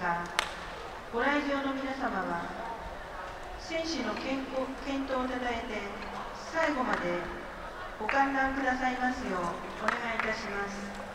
がご来場の皆様は選手の健康健闘をたたえて最後までご観覧くださいますようお願いいたします。